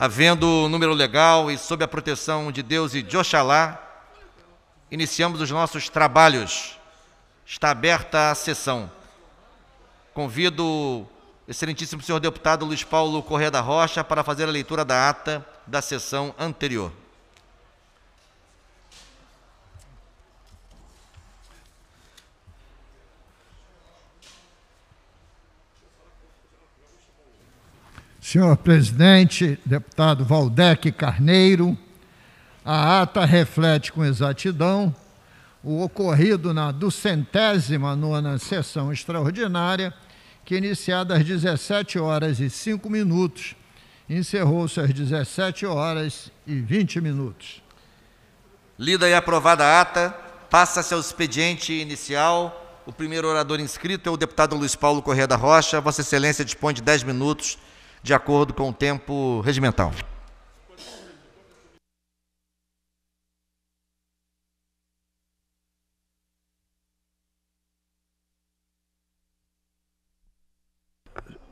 Havendo número legal e sob a proteção de Deus e de Oxalá, iniciamos os nossos trabalhos. Está aberta a sessão. Convido o excelentíssimo senhor deputado Luiz Paulo Corrêa da Rocha para fazer a leitura da ata da sessão anterior. Senhor presidente, deputado Valdec Carneiro, a ata reflete com exatidão o ocorrido na duzentésima nona sessão extraordinária, que iniciada às 17 horas e 5 minutos, encerrou-se às 17 horas e 20 minutos. Lida e aprovada a ata, passa-se ao expediente inicial. O primeiro orador inscrito é o deputado Luiz Paulo Corrêa da Rocha. Vossa Excelência dispõe de 10 minutos de acordo com o tempo regimental.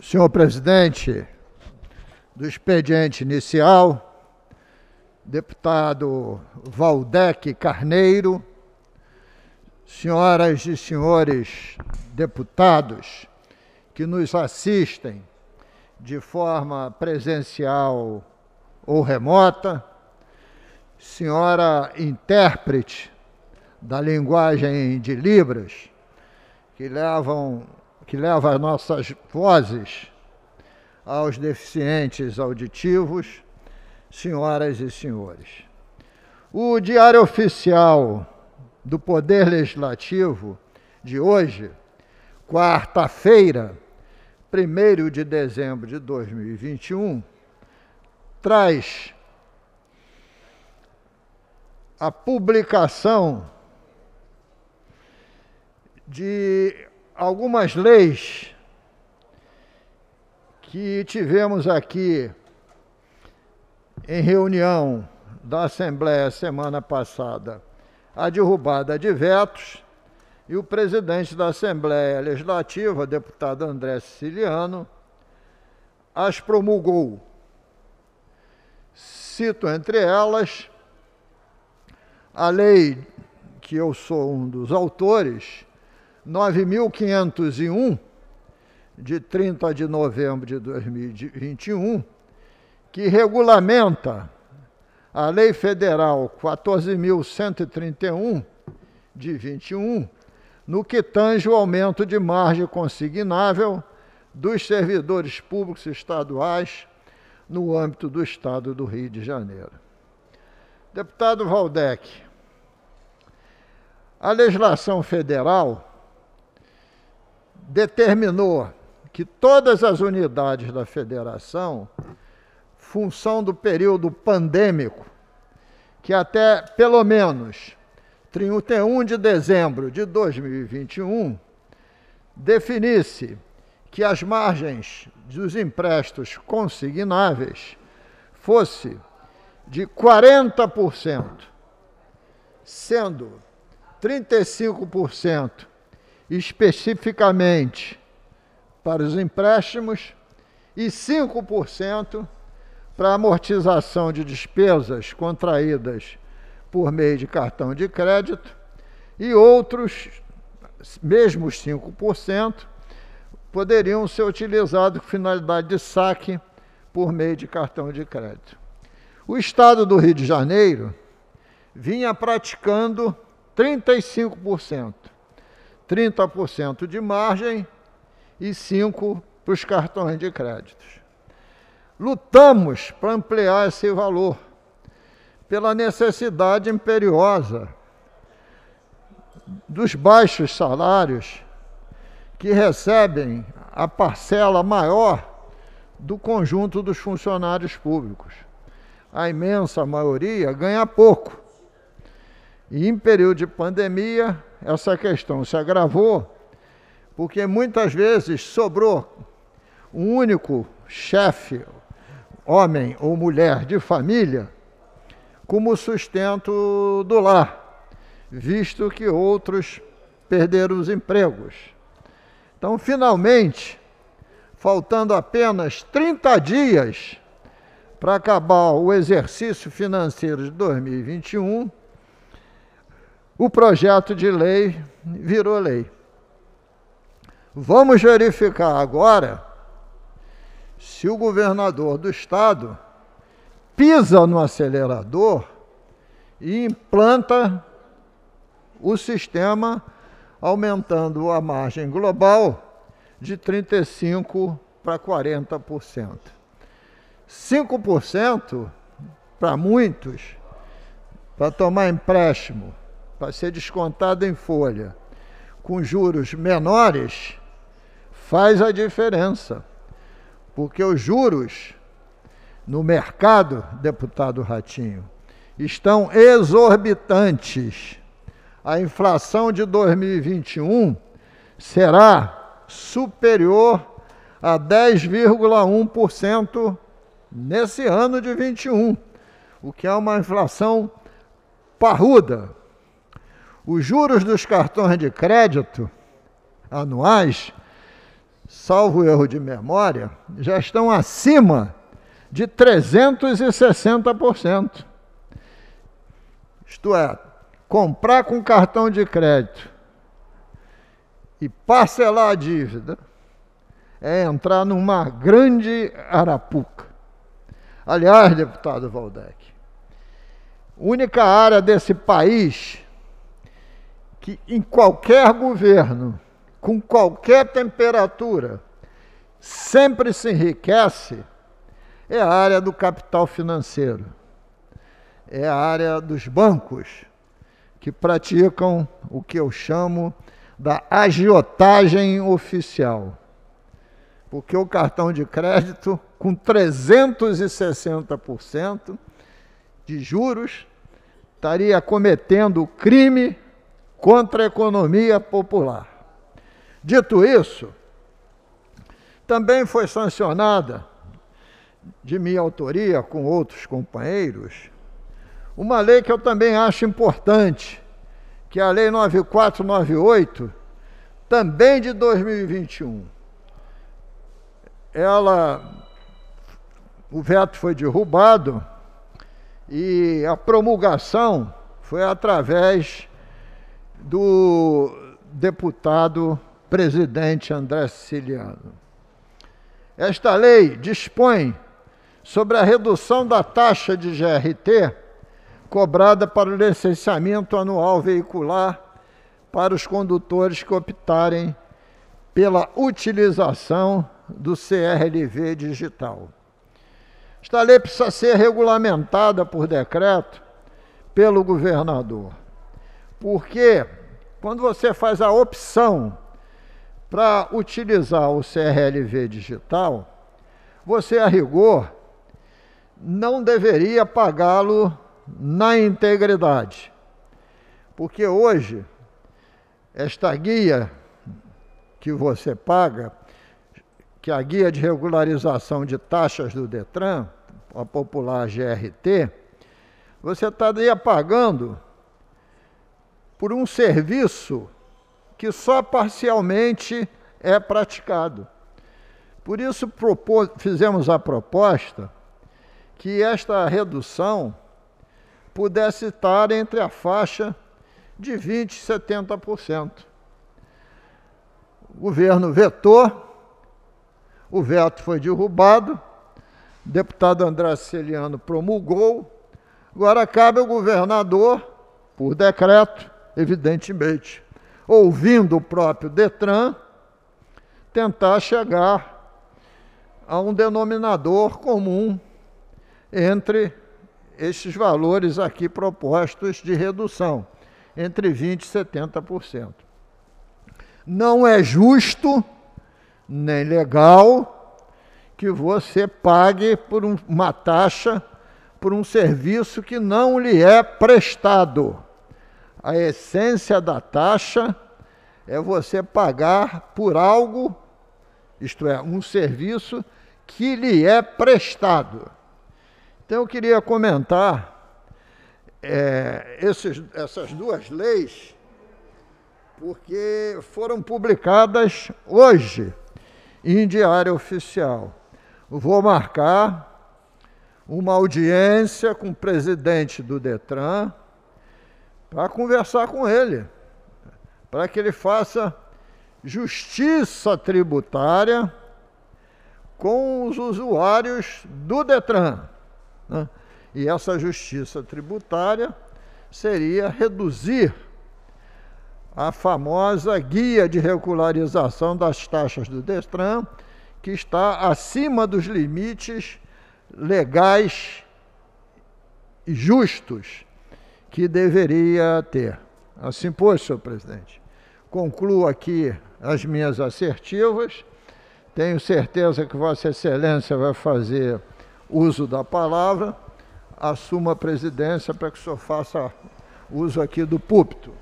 Senhor presidente do expediente inicial, deputado Valdec Carneiro, senhoras e senhores deputados que nos assistem de forma presencial ou remota, senhora intérprete da linguagem de Libras, que levam que leva as nossas vozes aos deficientes auditivos, senhoras e senhores. O Diário Oficial do Poder Legislativo de hoje, quarta-feira, 1 de dezembro de 2021, traz a publicação de algumas leis que tivemos aqui em reunião da Assembleia semana passada, a derrubada de vetos e o presidente da Assembleia Legislativa, deputado André Siciliano, as promulgou. Cito entre elas a lei que eu sou um dos autores, 9501, de 30 de novembro de 2021, que regulamenta a Lei Federal 14.131, de 21, no que tange o aumento de margem consignável dos servidores públicos estaduais no âmbito do Estado do Rio de Janeiro. Deputado Valdec, a legislação federal determinou que todas as unidades da federação, função do período pandêmico, que até pelo menos 31 de dezembro de 2021, definisse que as margens dos empréstimos consignáveis fosse de 40%, sendo 35% especificamente para os empréstimos e 5% para amortização de despesas contraídas por meio de cartão de crédito e outros, mesmo os 5%, poderiam ser utilizados com finalidade de saque por meio de cartão de crédito. O Estado do Rio de Janeiro vinha praticando 35%, 30% de margem e 5% para os cartões de crédito. Lutamos para ampliar esse valor pela necessidade imperiosa dos baixos salários que recebem a parcela maior do conjunto dos funcionários públicos. A imensa maioria ganha pouco. E em período de pandemia, essa questão se agravou, porque muitas vezes sobrou um único chefe, homem ou mulher de família, como sustento do lar, visto que outros perderam os empregos. Então, finalmente, faltando apenas 30 dias para acabar o exercício financeiro de 2021, o projeto de lei virou lei. Vamos verificar agora se o governador do estado pisa no acelerador e implanta o sistema aumentando a margem global de 35 para 40%. 5% para muitos, para tomar empréstimo, para ser descontado em folha, com juros menores, faz a diferença. Porque os juros no mercado, deputado Ratinho, estão exorbitantes. A inflação de 2021 será superior a 10,1% nesse ano de 21, o que é uma inflação parruda. Os juros dos cartões de crédito anuais, salvo erro de memória, já estão acima de 360%. Isto é, comprar com cartão de crédito e parcelar a dívida é entrar numa grande arapuca. Aliás, deputado Valdec, única área desse país que em qualquer governo, com qualquer temperatura, sempre se enriquece é a área do capital financeiro, é a área dos bancos, que praticam o que eu chamo da agiotagem oficial. Porque o cartão de crédito, com 360% de juros, estaria cometendo crime contra a economia popular. Dito isso, também foi sancionada de minha autoria com outros companheiros, uma lei que eu também acho importante, que é a Lei 9498, também de 2021. Ela, o veto foi derrubado e a promulgação foi através do deputado presidente André Siciliano. Esta lei dispõe sobre a redução da taxa de GRT cobrada para o licenciamento anual veicular para os condutores que optarem pela utilização do CRLV digital. Esta lei precisa ser regulamentada por decreto pelo governador. Porque quando você faz a opção para utilizar o CRLV digital, você a rigor não deveria pagá-lo na integridade. Porque hoje, esta guia que você paga, que é a guia de regularização de taxas do Detran, a popular GRT, você estaria pagando por um serviço que só parcialmente é praticado. Por isso fizemos a proposta que esta redução pudesse estar entre a faixa de 20% e 70%. O governo vetou, o veto foi derrubado, o deputado André Celiano promulgou, agora cabe ao governador, por decreto, evidentemente, ouvindo o próprio Detran, tentar chegar a um denominador comum entre esses valores aqui propostos de redução, entre 20% e 70%. Não é justo nem legal que você pague por um, uma taxa por um serviço que não lhe é prestado. A essência da taxa é você pagar por algo, isto é, um serviço que lhe é prestado. Então eu queria comentar é, esses, essas duas leis, porque foram publicadas hoje em Diário Oficial. Vou marcar uma audiência com o presidente do Detran para conversar com ele, para que ele faça justiça tributária com os usuários do Detran. Né? E essa justiça tributária seria reduzir a famosa guia de regularização das taxas do Detran, que está acima dos limites legais e justos que deveria ter. Assim, pois, senhor presidente, concluo aqui as minhas assertivas. Tenho certeza que Vossa Excelência vai fazer uso da palavra. Assuma a presidência para que o senhor faça uso aqui do púlpito.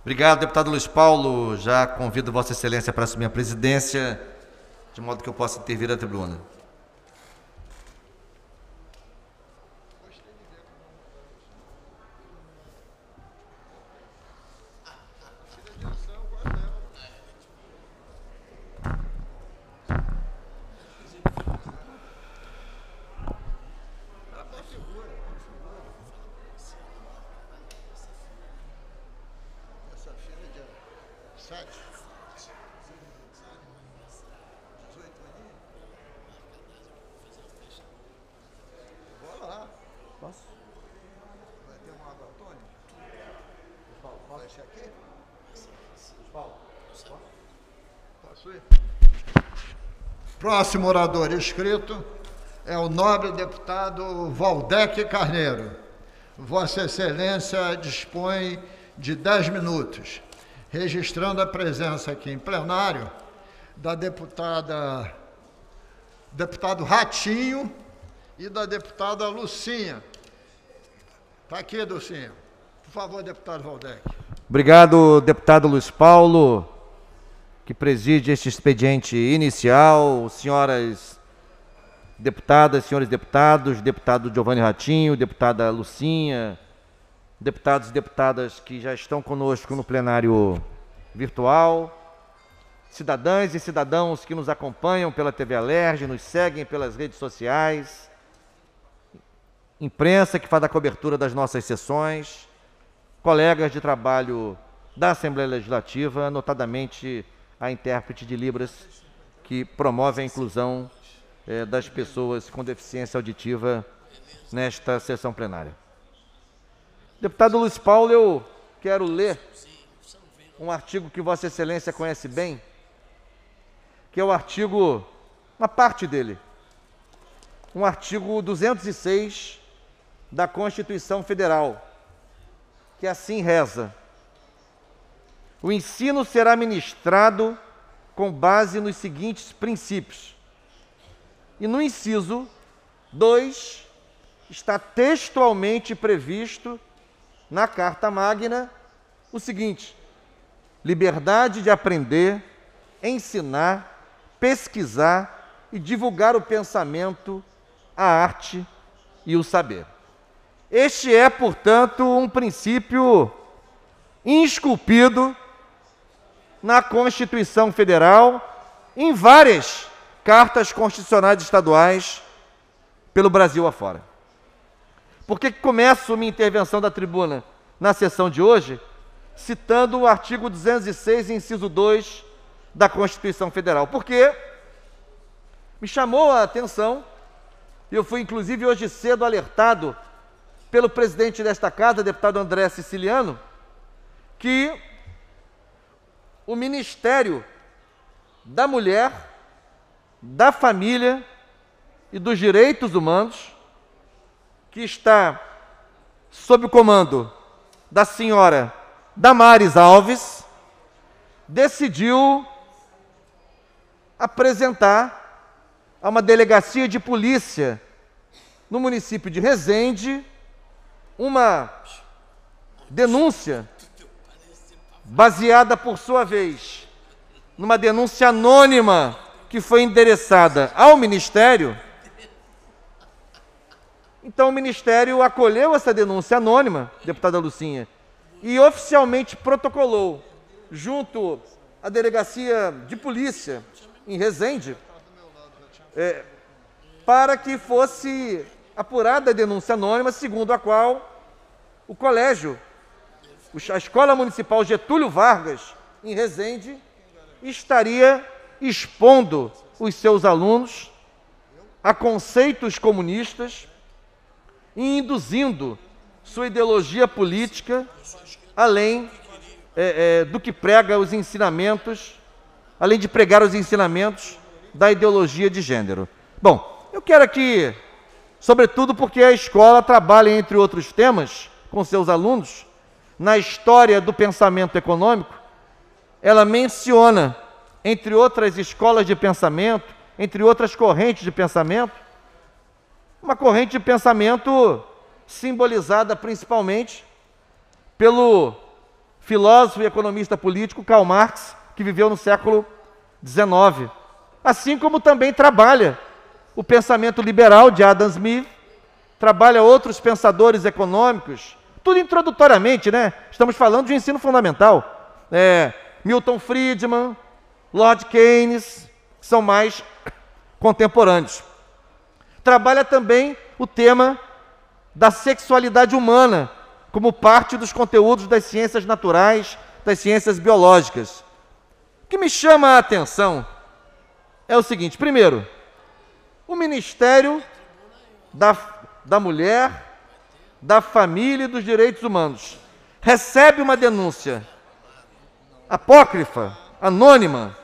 Obrigado, deputado Luiz Paulo. Já convido Vossa Excelência para assumir a presidência, de modo que eu possa intervir à tribuna. Próximo orador inscrito é o nobre deputado Valdec Carneiro. Vossa Excelência dispõe de dez minutos, registrando a presença aqui em plenário da deputada deputado Ratinho e da deputada Lucinha. Está aqui, Lucinha. Por favor, deputado Valdec. Obrigado, deputado Luiz Paulo que preside este expediente inicial, senhoras deputadas, senhores deputados, deputado Giovanni Ratinho, deputada Lucinha, deputados e deputadas que já estão conosco no plenário virtual, cidadãs e cidadãos que nos acompanham pela TV Alerj, nos seguem pelas redes sociais, imprensa que faz a cobertura das nossas sessões, colegas de trabalho da Assembleia Legislativa, notadamente a intérprete de Libras, que promove a inclusão é, das pessoas com deficiência auditiva nesta sessão plenária. Deputado Luiz Paulo, eu quero ler um artigo que Vossa Excelência conhece bem, que é o artigo, uma parte dele, um artigo 206 da Constituição Federal, que assim reza: o ensino será ministrado com base nos seguintes princípios. E no inciso 2 está textualmente previsto na Carta Magna o seguinte: liberdade de aprender, ensinar, pesquisar e divulgar o pensamento, a arte e o saber. Este é, portanto, um princípio esculpido na Constituição Federal, em várias cartas constitucionais estaduais pelo Brasil afora. Por que começo minha intervenção da tribuna na sessão de hoje citando o artigo 206, inciso 2 da Constituição Federal? Porque me chamou a atenção, e eu fui inclusive hoje cedo alertado pelo presidente desta casa, deputado André Siciliano, que o Ministério da Mulher, da Família e dos Direitos Humanos, que está sob o comando da senhora Damares Alves, decidiu apresentar a uma delegacia de polícia no município de Resende uma denúncia baseada, por sua vez, numa denúncia anônima que foi endereçada ao Ministério. Então, o Ministério acolheu essa denúncia anônima, deputada Lucinha, e oficialmente protocolou, junto à delegacia de polícia em Resende, é, para que fosse apurada a denúncia anônima, segundo a qual o colégio, a Escola Municipal Getúlio Vargas, em Resende, estaria expondo os seus alunos a conceitos comunistas e induzindo sua ideologia política além é, é, do que prega os ensinamentos, além de pregar os ensinamentos da ideologia de gênero. Bom, eu quero aqui, sobretudo porque a escola trabalha, entre outros temas, com seus alunos, na história do pensamento econômico, ela menciona, entre outras escolas de pensamento, entre outras correntes de pensamento, uma corrente de pensamento simbolizada principalmente pelo filósofo e economista político Karl Marx, que viveu no século XIX. Assim como também trabalha o pensamento liberal de Adam Smith, trabalha outros pensadores econômicos, tudo introdutoriamente, né? Estamos falando de ensino fundamental. É, Milton Friedman, Lord Keynes, são mais contemporâneos. Trabalha também o tema da sexualidade humana como parte dos conteúdos das ciências naturais, das ciências biológicas. O que me chama a atenção é o seguinte: primeiro, o Ministério da, da Mulher, da Família e dos Direitos Humanos recebe uma denúncia apócrifa, anônima,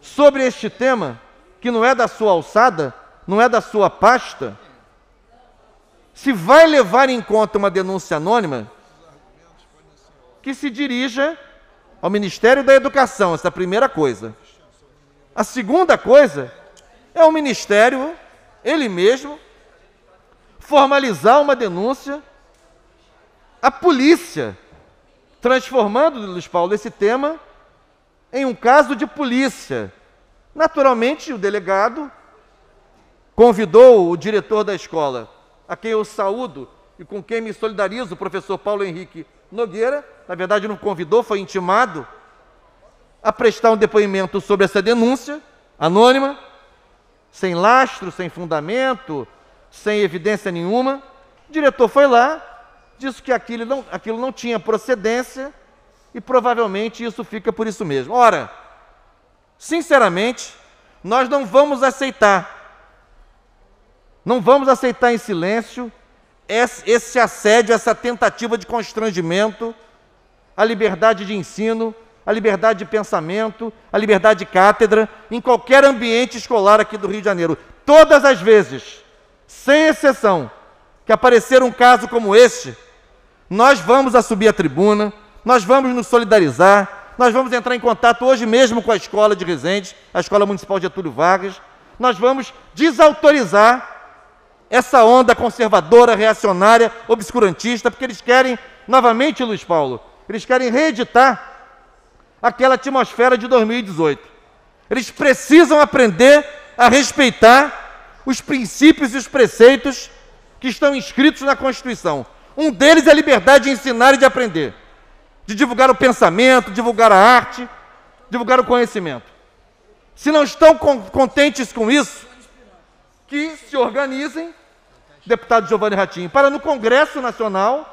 sobre este tema, que não é da sua alçada, não é da sua pasta, se vai levar em conta uma denúncia anônima, que se dirija ao Ministério da Educação, essa é a primeira coisa. A segunda coisa é o Ministério, ele mesmo, formalizar uma denúncia, a polícia, transformando, Luiz Paulo, esse tema em um caso de polícia. Naturalmente, o delegado convidou o diretor da escola, a quem eu saúdo e com quem me solidarizo, o professor Paulo Henrique Nogueira, na verdade não convidou, foi intimado a prestar um depoimento sobre essa denúncia anônima, sem lastro, sem fundamento, sem evidência nenhuma. O diretor foi lá, disse que aquilo não, aquilo não tinha procedência e provavelmente isso fica por isso mesmo. Ora, sinceramente, nós não vamos aceitar, não vamos aceitar em silêncio esse assédio, essa tentativa de constrangimento à liberdade de ensino, à liberdade de pensamento, à liberdade de cátedra, em qualquer ambiente escolar aqui do Rio de Janeiro. Todas as vezes, sem exceção, que aparecer um caso como este, nós vamos subir a tribuna, nós vamos nos solidarizar, nós vamos entrar em contato hoje mesmo com a escola de Resende, a Escola Municipal de Getúlio Vargas, nós vamos desautorizar essa onda conservadora, reacionária, obscurantista, porque eles querem, novamente, Luiz Paulo, eles querem reeditar aquela atmosfera de 2018. Eles precisam aprender a respeitar os princípios e os preceitos que estão inscritos na Constituição. Um deles é a liberdade de ensinar e de aprender de divulgar o pensamento, divulgar a arte, divulgar o conhecimento. Se não estão contentes com isso, que se organizem, deputado Giovanni Ratinho, para no Congresso Nacional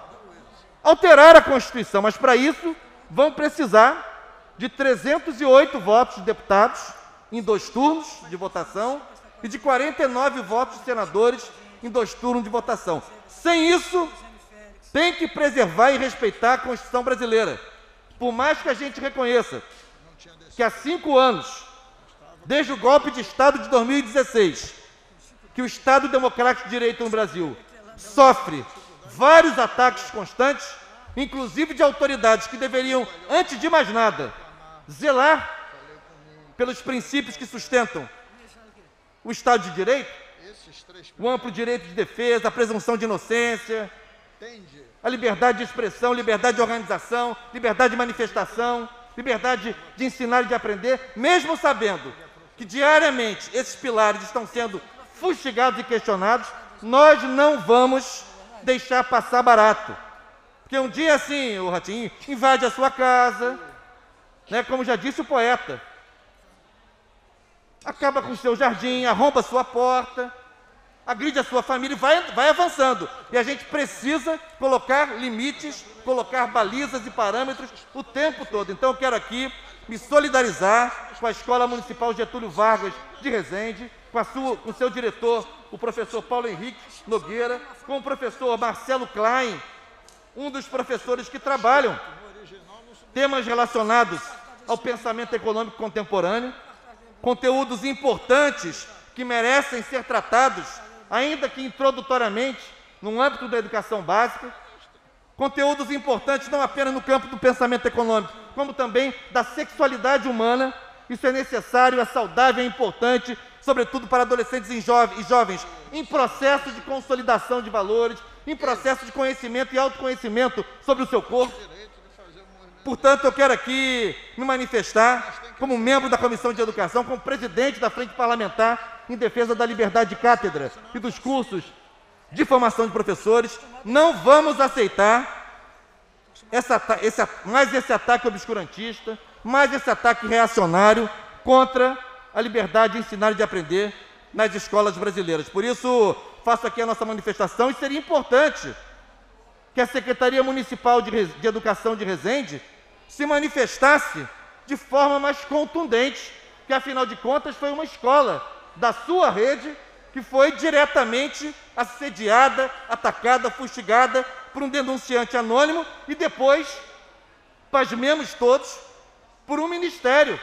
alterar a Constituição, mas para isso vão precisar de 308 votos de deputados em dois turnos de votação e de 49 votos de senadores em dois turnos de votação. Sem isso, tem que preservar e respeitar a Constituição brasileira. Por mais que a gente reconheça que há cinco anos, desde o golpe de Estado de 2016, que o Estado Democrático de Direito no Brasil sofre vários ataques constantes, inclusive de autoridades que deveriam, antes de mais nada, zelar pelos princípios que sustentam o Estado de Direito, o amplo direito de defesa, a presunção de inocência, a liberdade de expressão, liberdade de organização, liberdade de manifestação, liberdade de ensinar e de aprender, mesmo sabendo que diariamente esses pilares estão sendo fustigados e questionados, nós não vamos deixar passar barato. Porque um dia assim, o ratinho invade a sua casa, né, como já disse o poeta, acaba com o seu jardim, arromba a sua porta, agride a sua família e vai, vai avançando. E a gente precisa colocar limites, colocar balizas e parâmetros o tempo todo. Então eu quero aqui me solidarizar com a Escola Municipal Getúlio Vargas de Resende, com, a sua, com seu diretor, o professor Paulo Henrique Nogueira, com o professor Marcelo Klein, um dos professores que trabalham temas relacionados ao pensamento econômico contemporâneo, conteúdos importantes que merecem ser tratados ainda que introdutoriamente, no âmbito da educação básica, conteúdos importantes não apenas no campo do pensamento econômico, como também da sexualidade humana. Isso é necessário, é saudável, é importante, sobretudo para adolescentes e jovens, em processo de consolidação de valores, em processo de conhecimento e autoconhecimento sobre o seu corpo. Portanto, eu quero aqui me manifestar como membro da Comissão de Educação, como presidente da Frente Parlamentar em defesa da liberdade de cátedra e dos cursos de formação de professores. Não vamos aceitar essa, esse, mais esse ataque obscurantista, mais esse ataque reacionário contra a liberdade de ensinar e de aprender nas escolas brasileiras. Por isso, faço aqui a nossa manifestação e seria importante que a Secretaria Municipal de, Educação de Resende se manifestasse de forma mais contundente, que afinal de contas foi uma escola da sua rede que foi diretamente assediada, atacada, fustigada por um denunciante anônimo e depois, pasmemos todos, por um ministério,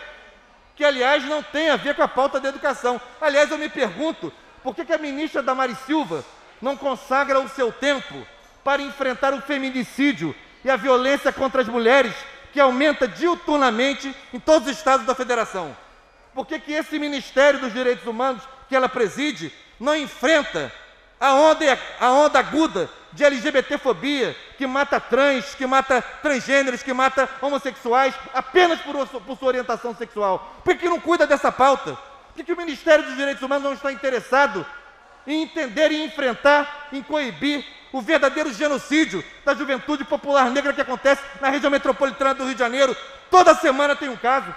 que aliás não tem a ver com a pauta da educação. Aliás, eu me pergunto, por que, a ministra Damares Silva não consagra o seu tempo para enfrentar o feminicídio e a violência contra as mulheres que aumenta diuturnamente em todos os estados da federação? Por que, que esse Ministério dos Direitos Humanos que ela preside não enfrenta a onda, a onda aguda de LGBTfobia que mata trans, que mata transgêneros, que mata homossexuais apenas por, por sua orientação sexual? Por que não cuida dessa pauta? Por que, que o Ministério dos Direitos Humanos não está interessado em entender e enfrentar, em coibir o verdadeiro genocídio da juventude popular negra que acontece na região metropolitana do Rio de Janeiro? Toda semana tem um caso.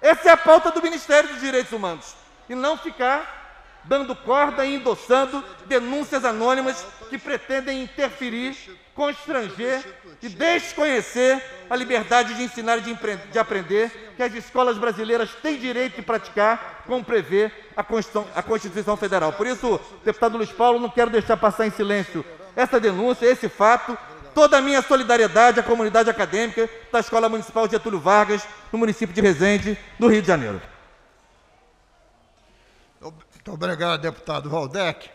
Essa é a pauta do Ministério dos Direitos Humanos. E não ficar dando corda e endossando denúncias anônimas que pretendem interferir, constranger e desconhecer a liberdade de ensinar e de, de aprender que as escolas brasileiras têm direito de praticar, como prevê a Constituição, a Constituição Federal. Por isso, deputado Luiz Paulo, não quero deixar passar em silêncio essa denúncia, esse fato, toda a minha solidariedade à comunidade acadêmica da Escola Municipal Getúlio Vargas, no município de Resende, no Rio de Janeiro. Muito obrigado, deputado Valdec.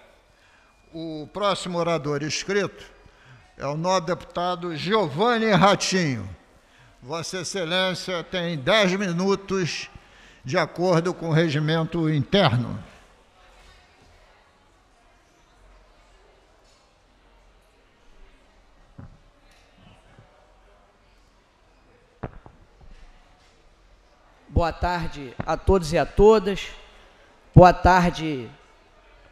O próximo orador inscrito é o nobre deputado Giovanni Ratinho. Vossa Excelência tem dez minutos de acordo com o regimento interno. Boa tarde a todos e a todas. Boa tarde,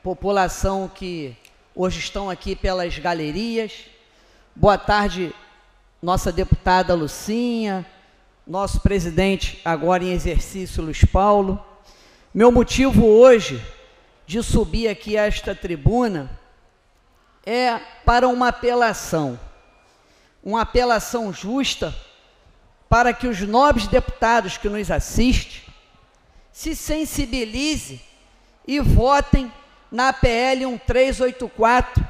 população que hoje estão aqui pelas galerias. Boa tarde, nossa deputada Lucinha, nosso presidente agora em exercício Luiz Paulo. Meu motivo hoje de subir aqui a esta tribuna é para uma apelação, uma apelação justa para que os nobres deputados que nos assistem se sensibilize e votem na PL 1384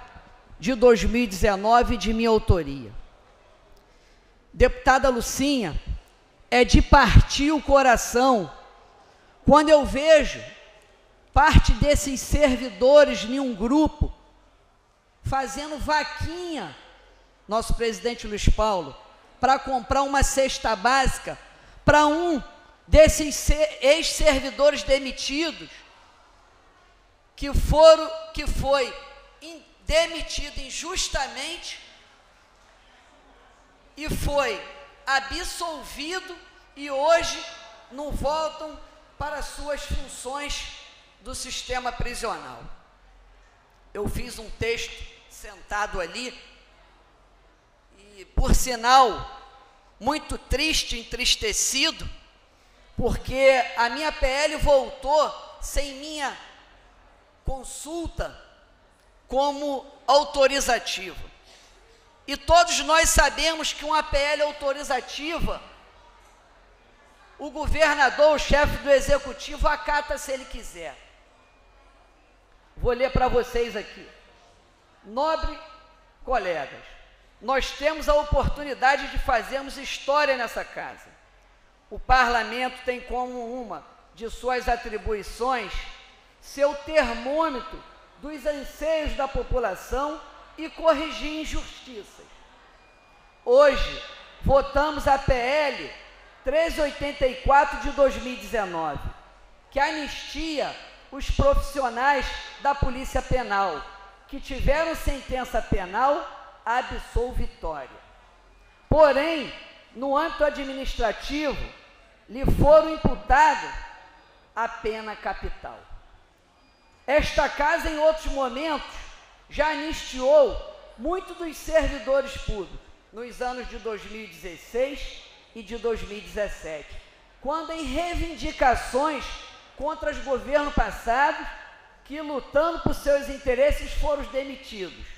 de 2019 de minha autoria. Deputada Lucinha, é de partir o coração quando eu vejo parte desses servidores em um grupo fazendo vaquinha, nosso presidente Luiz Paulo, para comprar uma cesta básica para um desses ex-servidores demitidos que foram que foi demitido injustamente e foi absolvido e hoje não voltam para suas funções do sistema prisional. Eu fiz um texto sentado ali por sinal, muito triste, entristecido, porque a minha PL voltou sem minha consulta como autorizativa. E todos nós sabemos que uma PL autorizativa, o governador, o chefe do executivo, acata se ele quiser. Vou ler para vocês aqui. Nobre colegas, nós temos a oportunidade de fazermos história nessa casa. O parlamento tem como uma de suas atribuições seu termômetro dos anseios da população e corrigir injustiças. Hoje, votamos a PL 1384 de 2019, que anistia os profissionais da Polícia Penal que tiveram sentença penal absolvitória. Porém, no âmbito administrativo, lhe foram imputados a pena capital. Esta casa, em outros momentos, já anistiou muitos dos servidores públicos nos anos de 2016 e de 2017, quando em reivindicações contra os governos passados que, lutando por seus interesses, foram demitidos.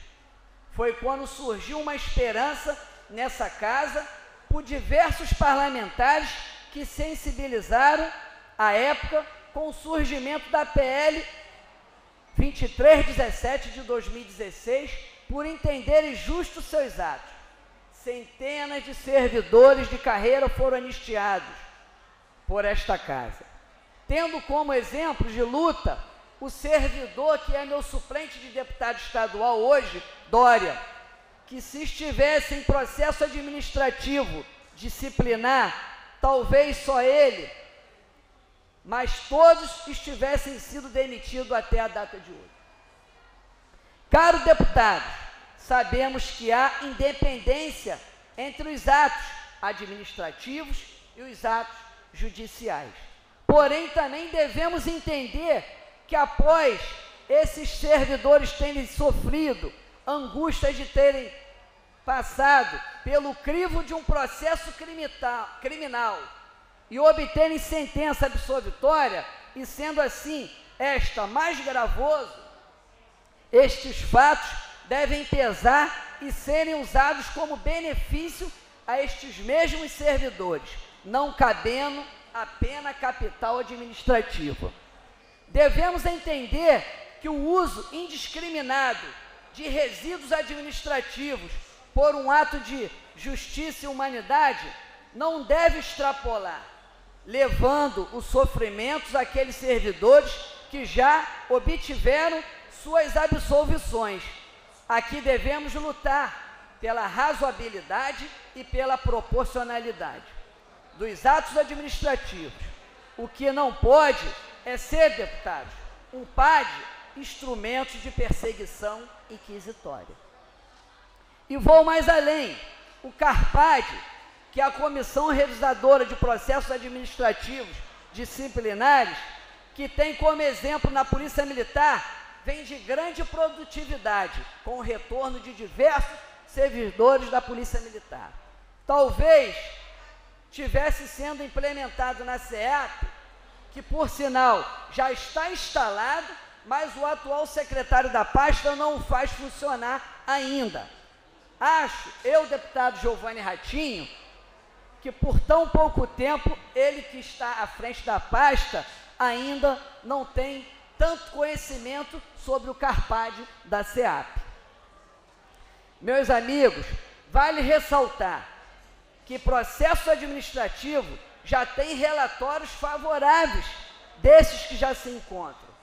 Foi quando surgiu uma esperança nessa casa por diversos parlamentares que sensibilizaram, à época, com o surgimento da PL 2317 de 2016, por entenderem justos seus atos. Centenas de servidores de carreira foram anistiados por esta casa. Tendo como exemplo de luta o servidor que é meu suplente de deputado estadual hoje, Dória, que se estivesse em processo administrativo disciplinar, talvez só ele mas todos estivessem sido demitidos até a data de hoje. Caro deputado, sabemos que há independência entre os atos administrativos e os atos judiciais. Porém, também devemos entender que após esses servidores terem sofrido angústia de terem passado pelo crivo de um processo criminal e obterem sentença absolvitória, e sendo assim esta mais gravoso, estes fatos devem pesar e serem usados como benefício a estes mesmos servidores, não cabendo a pena capital administrativa. Devemos entender que o uso indiscriminado de resíduos administrativos por um ato de justiça e humanidade não deve extrapolar levando os sofrimentos àqueles servidores que já obtiveram suas absolvições. Aqui devemos lutar pela razoabilidade e pela proporcionalidade dos atos administrativos. O que não pode é ser, deputados, um PAD instrumento de perseguição inquisitória. E vou mais além. O CARPAD que a Comissão Revisadora de Processos Administrativos Disciplinares, que tem como exemplo na Polícia Militar, vem de grande produtividade, com o retorno de diversos servidores da Polícia Militar. Talvez tivesse sendo implementado na CEAP, que por sinal já está instalado, mas o atual secretário da pasta não o faz funcionar ainda. Acho, eu, deputado Giovanni Ratinho, que por tão pouco tempo ele que está à frente da pasta ainda não tem tanto conhecimento sobre o Carpad da SEAP. Meus amigos, vale ressaltar que processo administrativo já tem relatórios favoráveis desses que já se encontram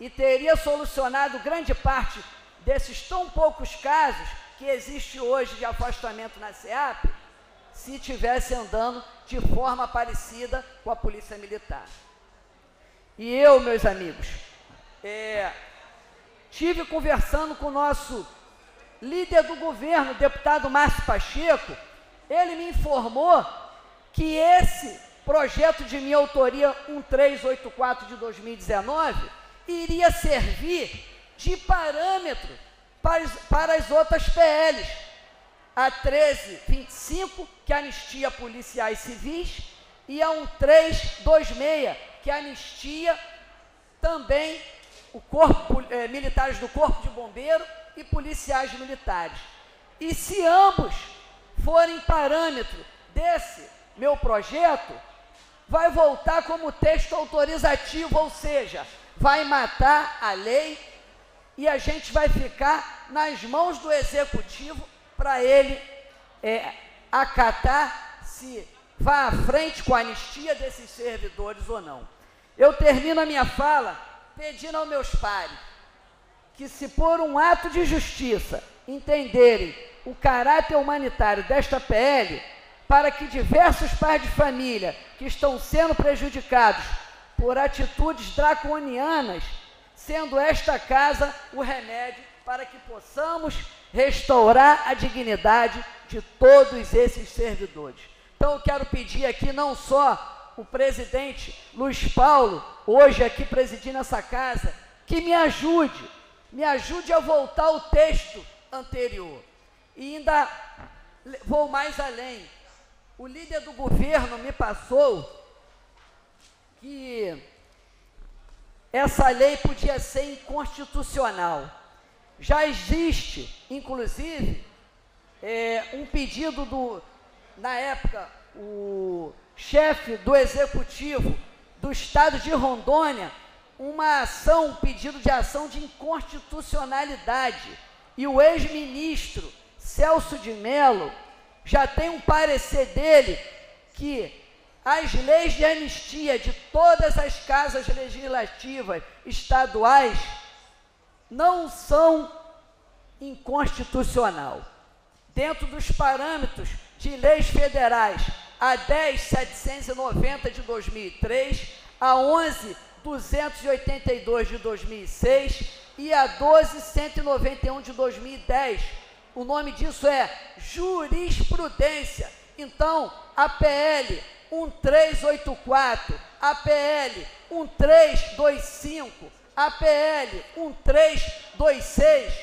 e teria solucionado grande parte desses tão poucos casos que existe hoje de afastamento na SEAP se estivesse andando de forma parecida com a polícia militar. E eu, meus amigos, é, tive conversando com o nosso líder do governo, deputado Márcio Pacheco, ele me informou que esse projeto de minha autoria 1384 de 2019 iria servir de parâmetro para, para as outras PLs, a 1325, que anistia policiais civis, e a 1326, que anistia também o corpo, é, militares do Corpo de Bombeiro e policiais militares. E se ambos forem parâmetro desse meu projeto, vai voltar como texto autorizativo, ou seja, vai matar a lei e a gente vai ficar nas mãos do executivo para ele é, acatar se vá à frente com a anistia desses servidores ou não. Eu termino a minha fala pedindo aos meus pares que, se por um ato de justiça entenderem o caráter humanitário desta PL, para que diversos pais de família que estão sendo prejudicados por atitudes draconianas, sendo esta casa o remédio para que possamos restaurar a dignidade de todos esses servidores. Então eu quero pedir aqui não só o presidente Luiz Paulo, hoje aqui presidindo essa casa, que me ajude, me ajude a voltar ao texto anterior. E ainda vou mais além. O líder do governo me passou que essa lei podia ser inconstitucional. Já existe, inclusive, é, um pedido do, na época, o chefe do executivo do estado de Rondônia, uma ação, um pedido de ação de inconstitucionalidade. E o ex-ministro Celso de Mello já tem um parecer dele que as leis de anistia de todas as casas legislativas estaduais não são inconstitucional. Dentro dos parâmetros de leis federais, a 10.790 de 2003, a 11.282 de 2006 e a 12.191 de 2010. O nome disso é jurisprudência. Então, a PL 1384, a PL 1325, APL 1326,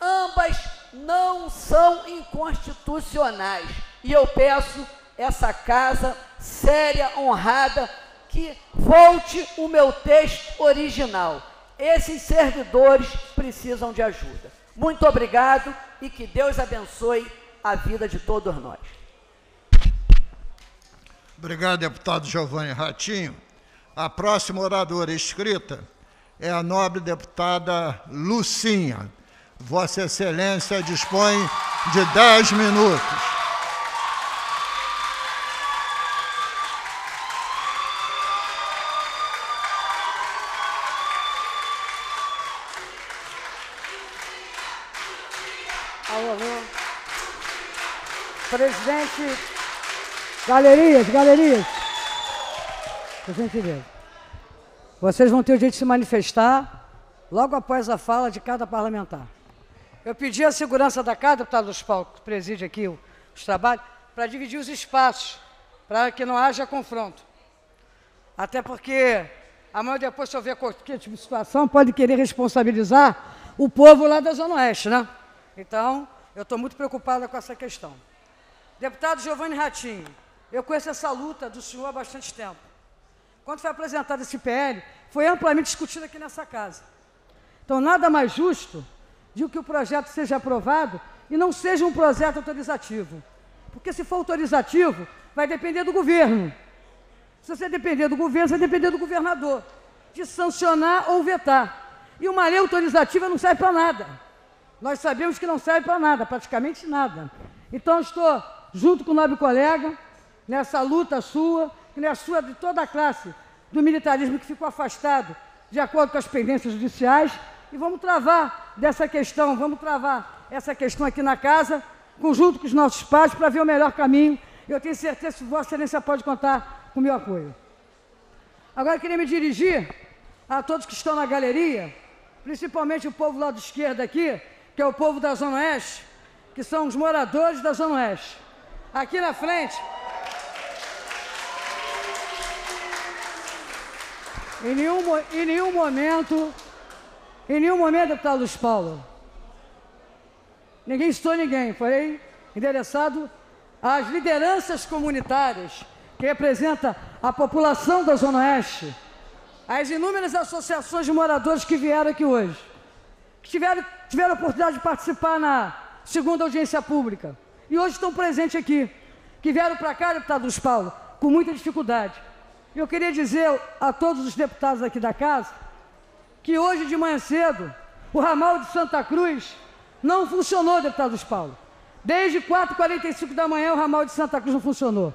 ambas não são inconstitucionais. E eu peço essa casa séria, honrada, que volte o meu texto original. Esses servidores precisam de ajuda. Muito obrigado e que Deus abençoe a vida de todos nós. Obrigado, deputado Giovanni Ratinho. A próxima oradora escrita é a nobre deputada Lucinha. Vossa Excelência dispõe de dez minutos. Presidente, galerias, galerias. Por gentileza. Vocês vão ter o direito de se manifestar logo após a fala de cada parlamentar. Eu pedi à segurança da casa, deputado Luz Paulo, que preside aqui os trabalhos, para dividir os espaços, para que não haja confronto. Até porque amanhã depois, se houver qualquer tipo de situação, pode querer responsabilizar o povo lá da Zona Oeste, né? Então, eu estou muito preocupada com essa questão. Deputado Giovanni Ratinho, eu conheço essa luta do senhor há bastante tempo. Quando foi apresentado esse PL, foi amplamente discutido aqui nessa casa. Então, nada mais justo de que o projeto seja aprovado e não seja um projeto autorizativo. Porque se for autorizativo, vai depender do governo. Se você depender do governo, você vai depender do governador, de sancionar ou vetar. E uma lei autorizativa não serve para nada. Nós sabemos que não serve para nada, praticamente nada. Então, estou junto com o nobre colega, nessa luta sua, e na sua de toda a classe do militarismo que ficou afastado de acordo com as pendências judiciais, e vamos travar dessa questão, vamos travar essa questão aqui na casa, conjunto com os nossos pais, para ver o melhor caminho. Eu tenho certeza que Vossa Excelência pode contar com o meu apoio. Agora, eu queria me dirigir a todos que estão na galeria, principalmente o povo lá do esquerdo aqui, que é o povo da Zona Oeste, que são os moradores da Zona Oeste. Aqui na frente, Em nenhum, em nenhum momento, em nenhum momento, deputado Luiz Paulo, ninguém estou ninguém, foi endereçado às lideranças comunitárias que representa a população da Zona Oeste, as inúmeras associações de moradores que vieram aqui hoje, que tiveram, tiveram a oportunidade de participar na segunda audiência pública e hoje estão presentes aqui, que vieram para cá, deputado Luiz Paulo, com muita dificuldade. Eu queria dizer a todos os deputados aqui da casa que hoje de manhã cedo o ramal de Santa Cruz não funcionou, deputado Luiz Paulo. Desde 4h45 da manhã o ramal de Santa Cruz não funcionou.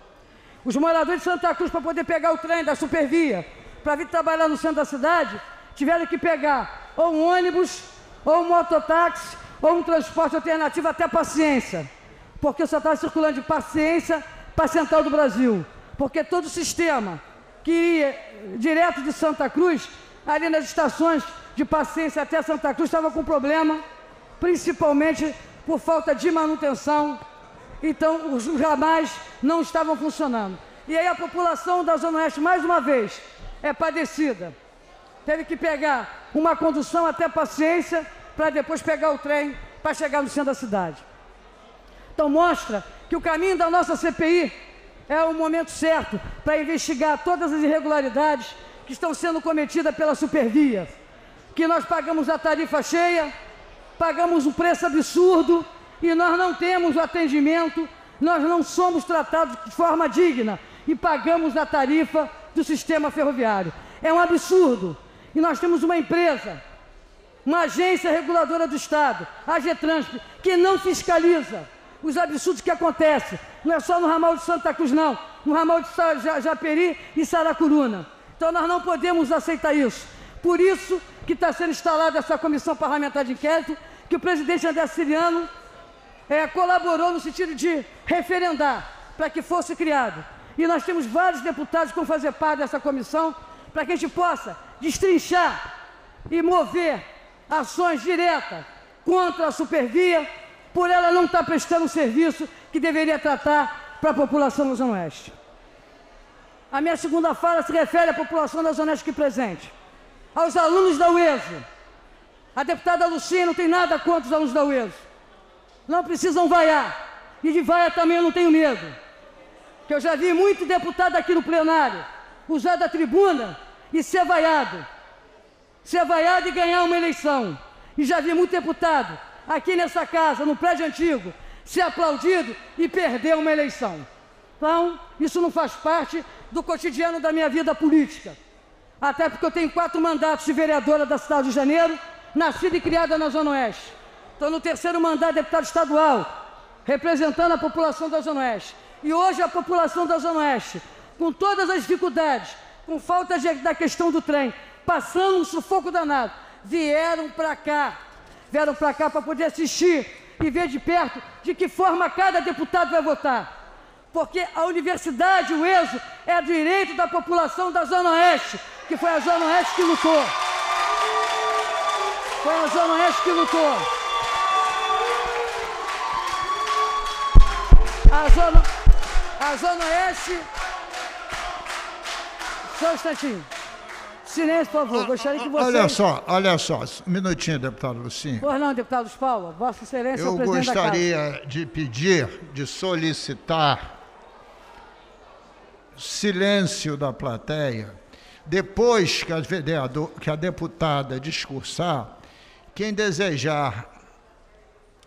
Os moradores de Santa Cruz, para poder pegar o trem da Supervia, para vir trabalhar no centro da cidade, tiveram que pegar ou um ônibus, ou um mototáxi, ou um transporte alternativo até Paciência. Porque só estava circulando de Paciência para Central do Brasil. Porque todo o sistema que ia direto de Santa Cruz, ali nas estações de Paciência até Santa Cruz, estava com problema, principalmente por falta de manutenção. Então, os ramais não estavam funcionando. E aí a população da Zona Oeste, mais uma vez, é padecida. Teve que pegar uma condução até paciência para depois pegar o trem para chegar no centro da cidade. Então mostra que o caminho da nossa CPI é o momento certo para investigar todas as irregularidades que estão sendo cometidas pela Supervia. Que nós pagamos a tarifa cheia, pagamos um preço absurdo e nós não temos o atendimento, nós não somos tratados de forma digna e pagamos a tarifa do sistema ferroviário. É um absurdo. E nós temos uma empresa, uma agência reguladora do Estado, a Getransp, que não fiscaliza os absurdos que acontecem. Não é só no ramal de Santa Cruz, não. No ramal de Japeri e Saracuruna. Então nós não podemos aceitar isso. Por isso que está sendo instalada essa comissão parlamentar de inquérito, que o presidente André Siriano é, colaborou no sentido de referendar para que fosse criado. E nós temos vários deputados que vão fazer parte dessa comissão para que a gente possa destrinchar e mover ações diretas contra a Supervia por ela não estar prestando o serviço que deveria tratar para a população da Zona Oeste. A minha segunda fala se refere à população da Zona Oeste aqui presente. Aos alunos da UESO. A deputada Lucinha não tem nada contra os alunos da UESO. Não precisam vaiar. E de vaia também eu não tenho medo. Que eu já vi muito deputado aqui no plenário usar da tribuna e ser vaiado. Ser vaiado e ganhar uma eleição. E já vi muito deputado aqui nessa casa, no prédio antigo, ser aplaudido e perder uma eleição. Então, isso não faz parte do cotidiano da minha vida política. Até porque eu tenho quatro mandatos de vereadora da cidade de Janeiro, nascida e criada na Zona Oeste. Estou no terceiro mandato de deputado estadual, representando a população da Zona Oeste. E hoje a população da Zona Oeste, com todas as dificuldades, com falta de, da questão do trem, passando um sufoco danado, vieram para cá, vieram para cá para poder assistir e ver de perto de que forma cada deputado vai votar. Porque a universidade, o ESO, é direito da população da Zona Oeste, que foi a Zona Oeste que lutou. Foi a Zona Oeste que lutou. A Zona, a zona Oeste. Só um instantinho. Silêncio, por favor. Gostaria que vocês... Olha só, olha só. Um minutinho, deputado Lucinho. Pois não, deputados Paula. Vossa Excelência, Eu o presidente gostaria de pedir, de solicitar silêncio da plateia. Depois que a, vereador, que a deputada discursar, quem desejar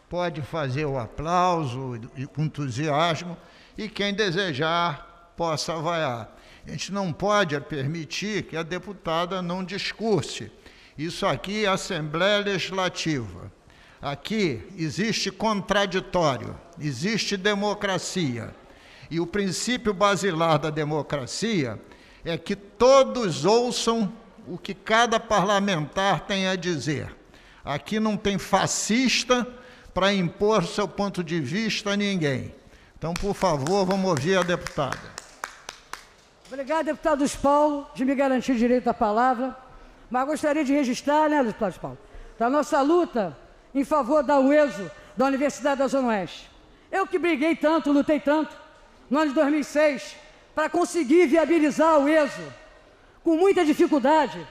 pode fazer o aplauso e o entusiasmo, e quem desejar possa vaiar. A gente não pode permitir que a deputada não discurse. Isso aqui é Assembleia Legislativa. Aqui existe contraditório, existe democracia. E o princípio basilar da democracia é que todos ouçam o que cada parlamentar tem a dizer. Aqui não tem fascista para impor seu ponto de vista a ninguém. Então, por favor, vamos ouvir a deputada. Obrigado, deputado Paulo, de me garantir direito à palavra. Mas gostaria de registrar, né, deputado Paulo, da nossa luta em favor da UESO, da Universidade da Zona Oeste. Eu que briguei tanto, lutei tanto, no ano de 2006, para conseguir viabilizar o ESO, com muita dificuldade,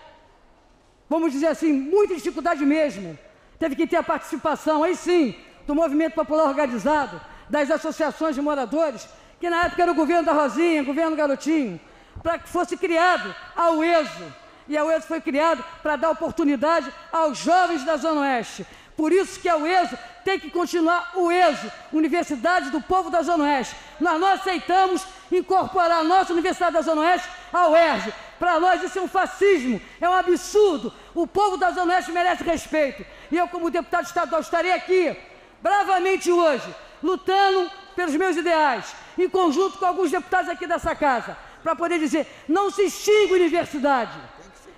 vamos dizer assim, muita dificuldade mesmo. Teve que ter a participação, aí sim, do movimento popular organizado, das associações de moradores, que na época era o governo da Rosinha, o governo Garotinho, para que fosse criado a UESO. E a UESO foi criada para dar oportunidade aos jovens da Zona Oeste. Por isso que a UESO tem que continuar o ESO, Universidade do Povo da Zona Oeste. Nós não aceitamos incorporar a nossa Universidade da Zona Oeste ao ERJ. Para nós isso é um fascismo, é um absurdo. O povo da Zona Oeste merece respeito. E eu, como deputado estadual, estarei aqui, bravamente hoje, lutando pelos meus ideais, em conjunto com alguns deputados aqui dessa casa, para poder dizer, não se extingue universidade.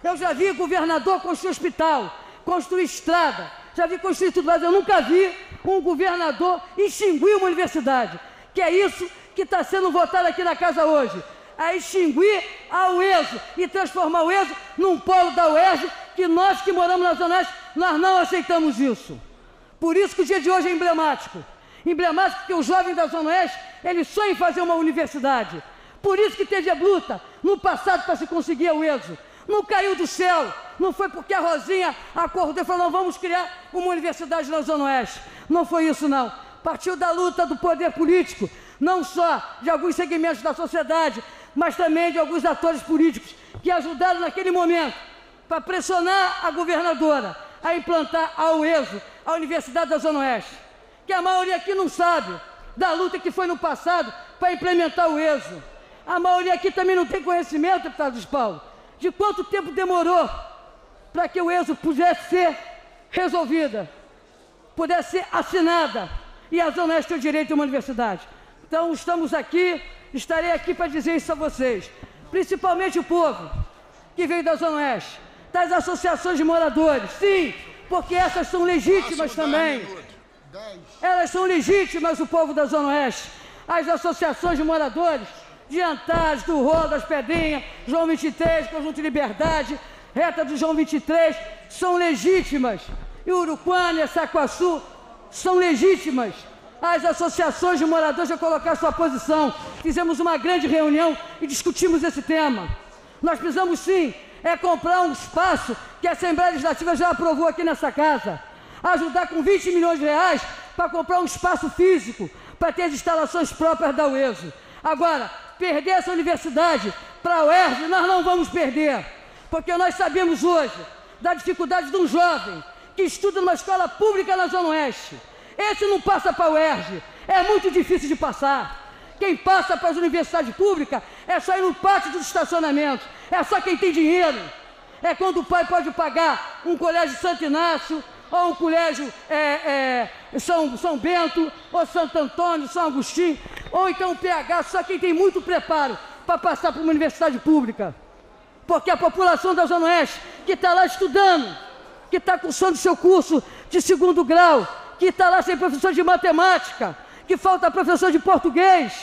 Eu já vi governador construir hospital, construir estrada, já vi construir tudo, mas eu nunca vi um governador extinguir uma universidade. Que é isso que está sendo votado aqui na casa hoje. A extinguir a UESO e transformar o UESO num polo da UERJ, que nós que moramos na Zona Oeste, nós não aceitamos isso. Por isso que o dia de hoje é emblemático. Emblemático porque os jovens da Zona Oeste, eles sonham em fazer uma universidade. Por isso que teve a luta no passado para se conseguir a UESO. Não caiu do céu, não foi porque a Rosinha acordou e falou, vamos criar uma universidade na Zona Oeste. Não foi isso, não. Partiu da luta do poder político, não só de alguns segmentos da sociedade, mas também de alguns atores políticos que ajudaram naquele momento para pressionar a governadora a implantar a UESO, a Universidade da Zona Oeste. Que a maioria aqui não sabe da luta que foi no passado para implementar o ESO. A maioria aqui também não tem conhecimento, deputado de Paulo de quanto tempo demorou para que o êxodo pudesse ser resolvida, pudesse ser assinada e a Zona Oeste tem o direito de uma universidade. Então estamos aqui, estarei aqui para dizer isso a vocês, principalmente o povo que veio da Zona Oeste, das associações de moradores, sim, porque essas são legítimas também. Elas são legítimas, o povo da Zona Oeste. As associações de moradores de Antares, do Rolo, das Pedrinhas, João 23, Conjunto de Liberdade, Reta do João 23, são legítimas. E Uruquânia, Saquaçu, são legítimas. As associações de moradores já colocaram sua posição. Fizemos uma grande reunião e discutimos esse tema. Nós precisamos sim é comprar um espaço que a Assembleia Legislativa já aprovou aqui nessa casa. Ajudar com 20 milhões de reais para comprar um espaço físico para ter as instalações próprias da UESO. Agora, perder essa universidade para a UERJ, nós não vamos perder, porque nós sabemos hoje da dificuldade de um jovem que estuda numa escola pública na Zona Oeste. Esse não passa para a UERJ, é muito difícil de passar. Quem passa para as universidades públicas é só ir no pátio dos estacionamentos, é só quem tem dinheiro. É quando o pai pode pagar um colégio Santo Inácio, ou um colégio é, é, São, São Bento, ou Santo Antônio, São Agostinho, ou então o PH, só quem tem muito preparo para passar para uma universidade pública. Porque a população da Zona Oeste, que está lá estudando, que está cursando seu curso de segundo grau, que está lá sem professor de matemática, que falta professor de português,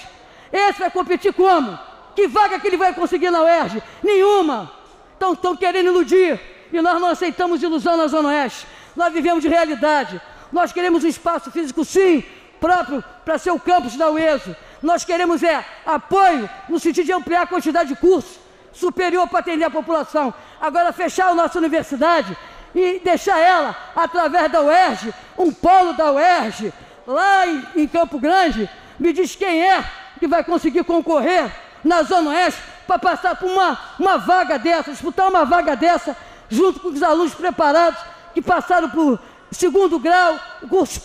esse vai competir como? Que vaga que ele vai conseguir na UERJ? Nenhuma. Então estão querendo iludir. E nós não aceitamos ilusão na Zona Oeste. Nós vivemos de realidade. Nós queremos um espaço físico, sim, próprio para ser o campus da UESO. Nós queremos é apoio no sentido de ampliar a quantidade de cursos superior para atender a população. Agora, fechar a nossa universidade e deixar ela, através da UERJ, um polo da UERJ, lá em, em Campo Grande, me diz quem é que vai conseguir concorrer na Zona Oeste para passar por uma, uma vaga dessa, disputar uma vaga dessa, junto com os alunos preparados que passaram por segundo grau,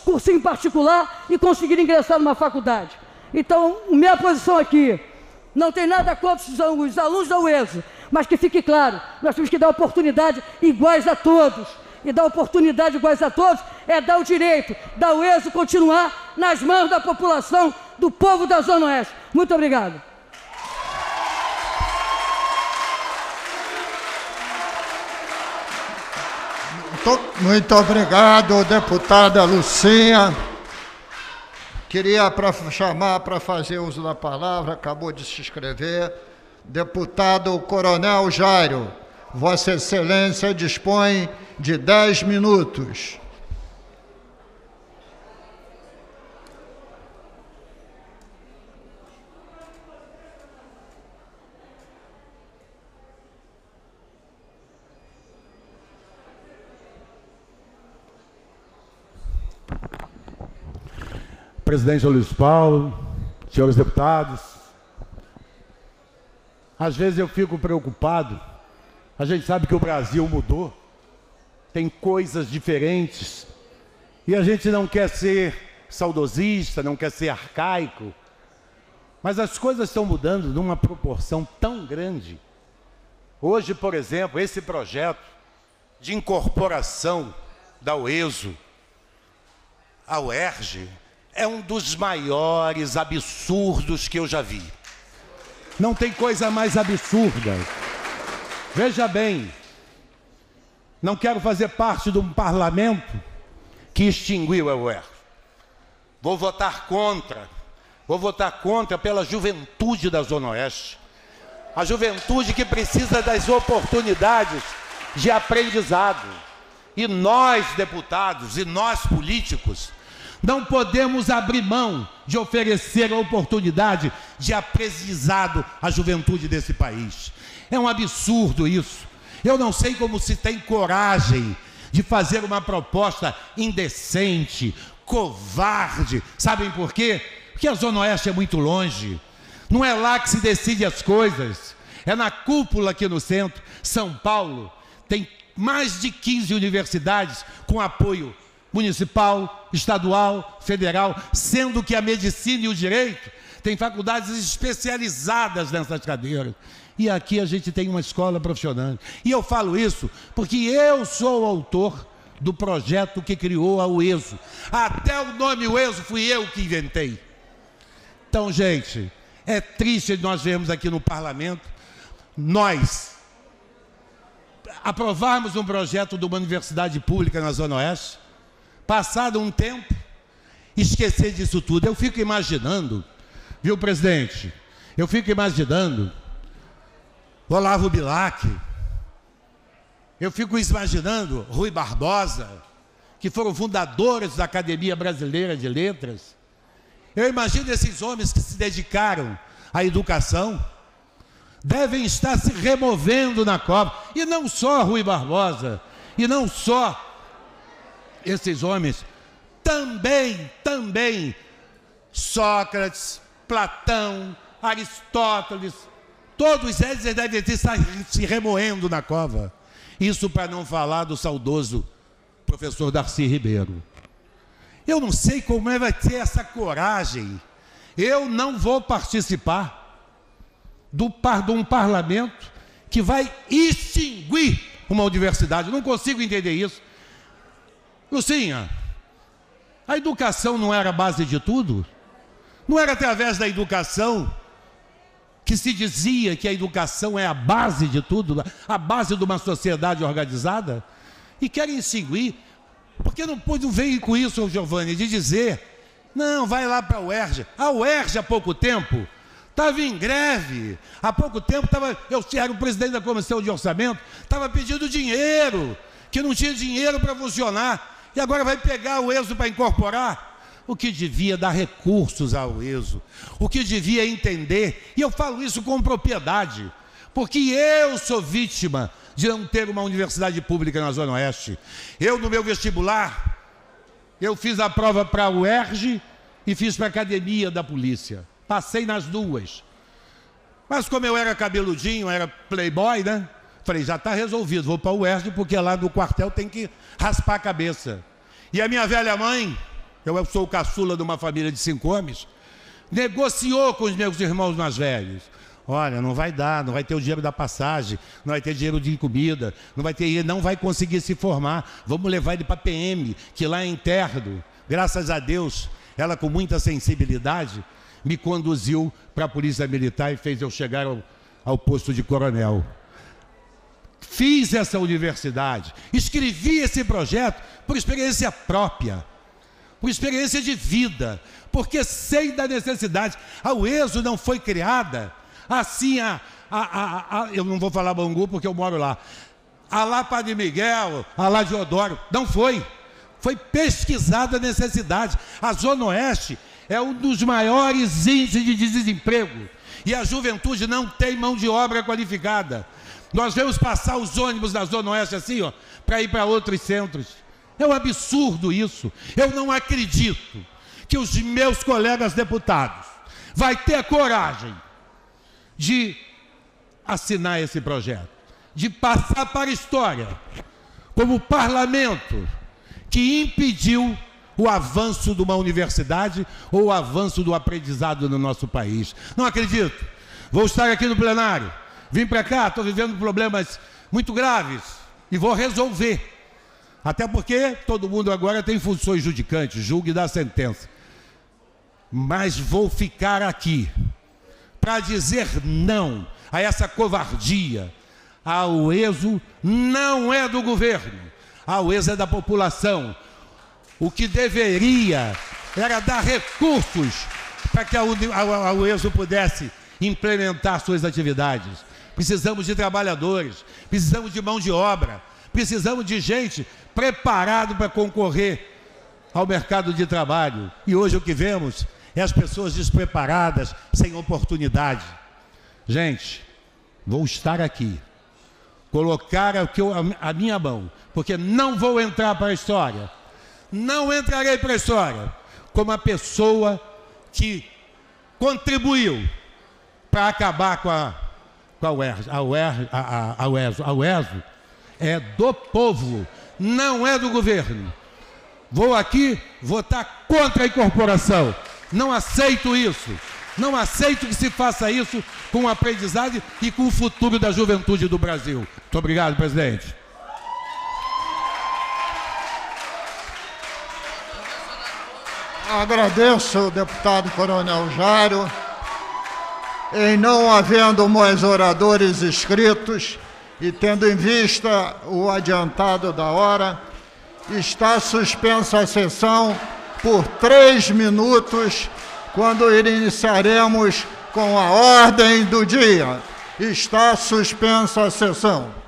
cursinho particular e conseguiram ingressar numa faculdade. Então, minha posição aqui, não tem nada contra os alunos da UESO, mas que fique claro, nós temos que dar oportunidade iguais a todos. E dar oportunidade iguais a todos é dar o direito da UESO continuar nas mãos da população, do povo da Zona Oeste. Muito obrigado. Muito obrigado, deputada Lucinha. Queria pra, chamar para fazer uso da palavra, acabou de se inscrever, deputado Coronel Jairo. Vossa Excelência dispõe de 10 minutos. Presidente Luiz Paulo, senhores deputados, às vezes eu fico preocupado. A gente sabe que o Brasil mudou, tem coisas diferentes, e a gente não quer ser saudosista, não quer ser arcaico, mas as coisas estão mudando numa proporção tão grande. Hoje, por exemplo, esse projeto de incorporação da UESO a UERJ é um dos maiores absurdos que eu já vi. Não tem coisa mais absurda. Veja bem, não quero fazer parte de um parlamento que extinguiu a UERJ. Vou votar contra. Vou votar contra pela juventude da Zona Oeste. A juventude que precisa das oportunidades de aprendizado. E nós, deputados, e nós, políticos, não podemos abrir mão de oferecer a oportunidade de aprendizado à juventude desse país. É um absurdo isso. Eu não sei como se tem coragem de fazer uma proposta indecente, covarde. Sabem por quê? Porque a Zona Oeste é muito longe. Não é lá que se decide as coisas. É na cúpula aqui no centro. São Paulo tem mais de 15 universidades com apoio municipal, estadual, federal, sendo que a medicina e o direito têm faculdades especializadas nessas cadeiras. E aqui a gente tem uma escola profissional. E eu falo isso porque eu sou o autor do projeto que criou a UESO. Até o nome UESO fui eu que inventei. Então, gente, é triste nós vermos aqui no parlamento nós aprovarmos um projeto de uma universidade pública na Zona Oeste Passado um tempo, esquecer disso tudo. Eu fico imaginando, viu, presidente? Eu fico imaginando Olavo Bilac, eu fico imaginando Rui Barbosa, que foram fundadores da Academia Brasileira de Letras. Eu imagino esses homens que se dedicaram à educação, devem estar se removendo na cova. E não só Rui Barbosa, e não só esses homens, também, também, Sócrates, Platão, Aristóteles, todos eles devem estar se remoendo na cova. Isso para não falar do saudoso professor Darcy Ribeiro. Eu não sei como é vai ter essa coragem. Eu não vou participar do par, de um parlamento que vai extinguir uma universidade. Eu não consigo entender isso. Lucinha, a educação não era a base de tudo? Não era através da educação que se dizia que a educação é a base de tudo, a base de uma sociedade organizada? E querem seguir, porque não, não veio com isso, Giovanni, de dizer, não, vai lá para a UERJ. A UERJ há pouco tempo estava em greve. Há pouco tempo estava, eu era o presidente da comissão de orçamento, estava pedindo dinheiro, que não tinha dinheiro para funcionar e agora vai pegar o ESO para incorporar? O que devia dar recursos ao ESO, o que devia entender, e eu falo isso com propriedade, porque eu sou vítima de não ter uma universidade pública na Zona Oeste. Eu, no meu vestibular, eu fiz a prova para a UERJ e fiz para a Academia da Polícia. Passei nas duas. Mas como eu era cabeludinho, era playboy, né? Falei, já está resolvido, vou para o UERJ, porque lá no quartel tem que raspar a cabeça. E a minha velha mãe, eu sou o caçula de uma família de cinco homens, negociou com os meus irmãos mais velhos. Olha, não vai dar, não vai ter o dinheiro da passagem, não vai ter dinheiro de comida, não vai ter, não vai conseguir se formar. Vamos levar ele para PM, que lá é interno. Graças a Deus, ela com muita sensibilidade me conduziu para a Polícia Militar e fez eu chegar ao, ao posto de coronel fiz essa universidade, escrevi esse projeto por experiência própria, por experiência de vida, porque sei da necessidade. A UESO não foi criada assim, a, a, a, a, eu não vou falar Bangu porque eu moro lá, a lá Padre Miguel, a lá Diodoro, não foi. Foi pesquisada a necessidade. A Zona Oeste é um dos maiores índices de desemprego. E a juventude não tem mão de obra qualificada. Nós vemos passar os ônibus da Zona Oeste assim, ó, para ir para outros centros. É um absurdo isso. Eu não acredito que os meus colegas deputados vai ter a coragem de assinar esse projeto. de passar para a história como parlamento que impediu o avanço de uma universidade ou o avanço do aprendizado no nosso país. Não acredito. Vou estar aqui no plenário. Vim para cá, estou vivendo problemas muito graves e vou resolver. Até porque todo mundo agora tem funções judicantes, julgue dá sentença. Mas vou ficar aqui para dizer não a essa covardia. A UESO não é do governo, a UESO é da população. O que deveria era dar recursos para que a UESO pudesse implementar suas atividades. Precisamos de trabalhadores, precisamos de mão de obra, precisamos de gente preparada para concorrer ao mercado de trabalho. E hoje o que vemos é as pessoas despreparadas, sem oportunidade. Gente, vou estar aqui, colocar a minha mão, porque não vou entrar para a história, não entrarei para a história como a pessoa que contribuiu para acabar com a, com a UERJ. A UERJ, a, a, a, UESO, a UESO é do povo, não é do governo. Vou aqui votar contra a incorporação. Não aceito isso. Não aceito que se faça isso com o aprendizado e com o futuro da juventude do Brasil. Muito obrigado, presidente. Agradeço deputado Coronel Jário. Em não havendo mais oradores inscritos e tendo em vista o adiantado da hora, está suspensa a sessão por três minutos, quando iniciaremos com a ordem do dia. Está suspensa a sessão.